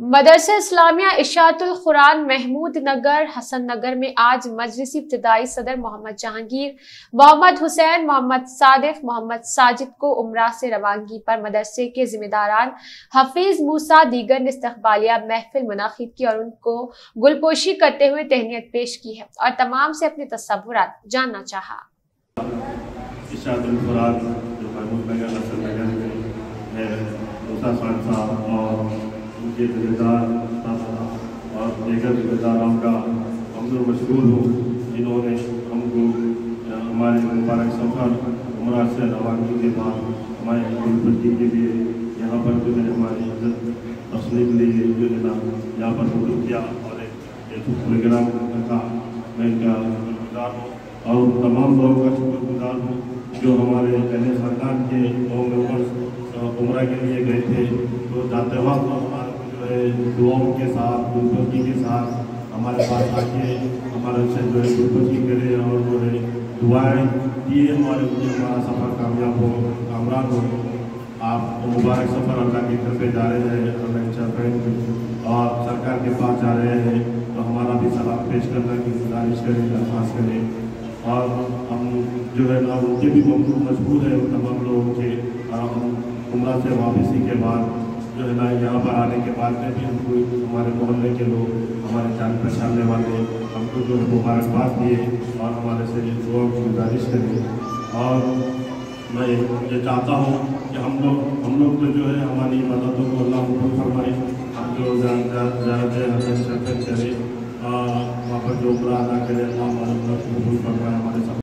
मदरसा इस्लामिया इशातुल कुरान महमूद नगर, हसन नगर में आज मजलिस इब्तदाई सदर मोहम्मद जहांगीर, मोहम्मद हुसैन, मोहम्मद सादिक मोहम्मद साजिद को उमरा से रवानगी पर मदरसे के जिम्मेदारान हफीज मूसा दीगर ने इस्तबालिया महफिल मुनाखिद की और उनको गुलपोशी करते हुए तहनीत पेश की है और तमाम से अपने तस्वुरात जानना चाहा। के जिम्मेदार और दीगर जिम्मेदारों का हम लोग मशहूर हूँ, जिन्होंने हमको हमारे मुबारक सफ़र उमरा से रवानगी के बाद हमारे गुलपति के लिए, यहाँ पर जो है हमारी इज़्ज़त बसने के लिए जो है ना, यहाँ पर मौजूद किया और एक प्रोग्राम का मैं इनका शुक्रगुजार हूँ। और तमाम लोगों का शुक्रगुजार हूँ जो हमारे पहले सरकार के मेंबर्स उमरा के लिए गए थे तो जाते वक्त दुआओं के साथ गुलपति के साथ हमारे पास आके हमारे से जो है गुलपति करे और जो है दुआएँ दिए हमारे मुझे हमारा सफ़र कामयाब हो, कामरान हो। आप मुबारक सफ़र अल्लाह के घर पे जा रहे हैं, अल्लाह और सरकार के पास जा रहे हैं तो हमारा भी सलाह पेश करने की गुजारिश करें, दरख्वास्त करें। और हम जो है ना, उनके भी मजबूर है तमाम लोगों के। उम्र से वापसी के बाद जो है ना यहाँ पर आने के बाद में भी हमको हमारे मोहल्ले के लोग, हमारे जान पहचानने वाले, हमको जो मुबारकबाद दिए और हमारे से दुआ की गुजारिश करें। और मैं ये चाहता हूँ कि हम लोग हम लोग तो जो है हमारी मददों को अल्लाह कबूल फरमाए। हम जो हमें करें। वहाँ पर जो बुरा अदा करें, अल्लाह हमारे कबूल फरमाए, हमारे